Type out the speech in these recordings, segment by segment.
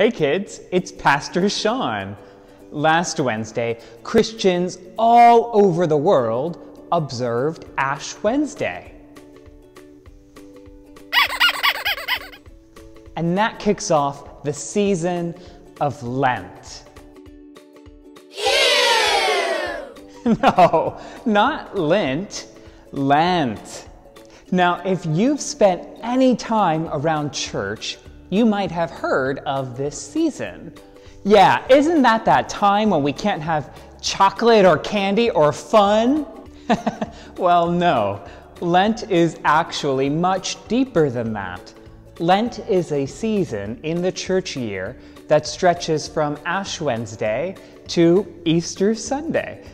Hey kids, it's Pastor Shawn. Last Wednesday, Christians all over the world observed Ash Wednesday. And that kicks off the season of Lent. No, not Lent, Lent. Now, if you've spent any time around church, you might have heard of this season. Yeah, isn't that that time when we can't have chocolate or candy or fun? well, no. Lent is actually much deeper than that. Lent is a season in the church year that stretches from Ash Wednesday to Easter Sunday.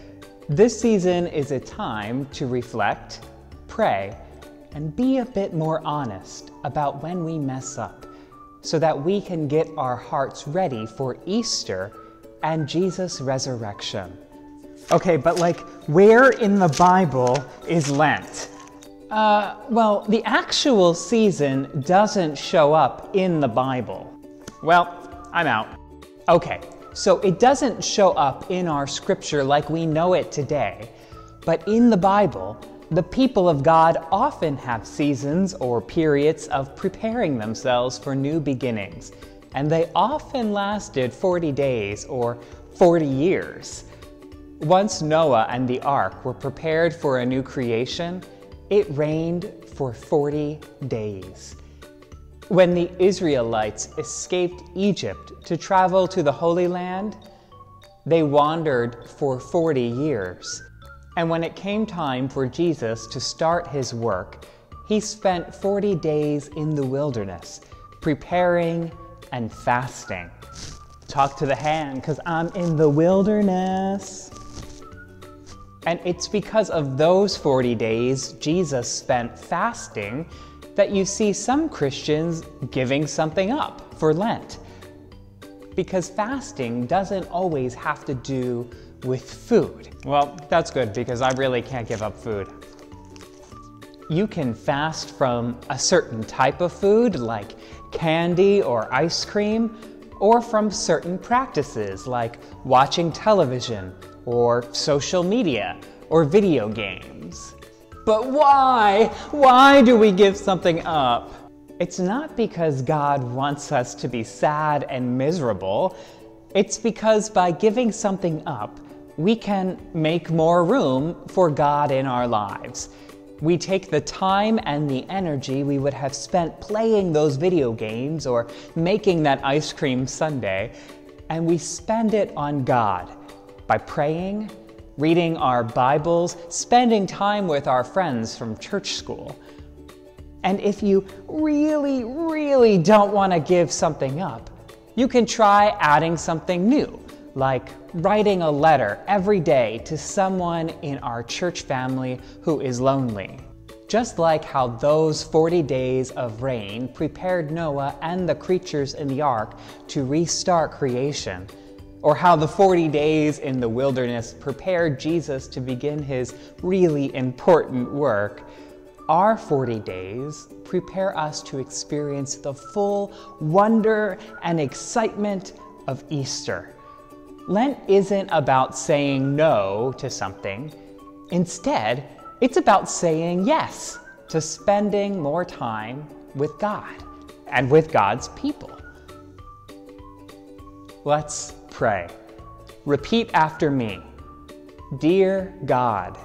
This season is a time to reflect, pray, and be a bit more honest about when we mess up so that we can get our hearts ready for Easter and Jesus' resurrection. Okay, but like, where in the Bible is Lent? Uh, well, the actual season doesn't show up in the Bible. Well, I'm out. Okay, so it doesn't show up in our scripture like we know it today, but in the Bible, the people of God often have seasons or periods of preparing themselves for new beginnings, and they often lasted 40 days or 40 years. Once Noah and the ark were prepared for a new creation, it rained for 40 days. When the Israelites escaped Egypt to travel to the Holy Land, they wandered for 40 years. And when it came time for Jesus to start his work, he spent 40 days in the wilderness, preparing and fasting. Talk to the hand, because I'm in the wilderness. And it's because of those 40 days Jesus spent fasting that you see some Christians giving something up for Lent. Because fasting doesn't always have to do with food. Well, that's good because I really can't give up food. You can fast from a certain type of food like candy or ice cream, or from certain practices like watching television or social media or video games. But why? Why do we give something up? It's not because God wants us to be sad and miserable. It's because by giving something up, we can make more room for God in our lives. We take the time and the energy we would have spent playing those video games or making that ice cream sundae, and we spend it on God by praying, reading our Bibles, spending time with our friends from church school. And if you really, really don't want to give something up, you can try adding something new like writing a letter every day to someone in our church family who is lonely. Just like how those 40 days of rain prepared Noah and the creatures in the ark to restart creation, or how the 40 days in the wilderness prepared Jesus to begin his really important work, our 40 days prepare us to experience the full wonder and excitement of Easter. Lent isn't about saying no to something. Instead, it's about saying yes to spending more time with God and with God's people. Let's pray. Repeat after me. Dear God,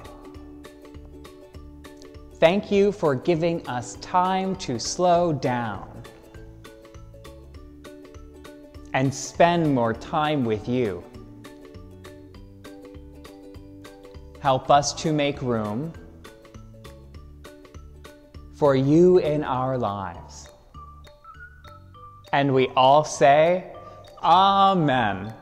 thank you for giving us time to slow down and spend more time with you. Help us to make room for you in our lives. And we all say, Amen.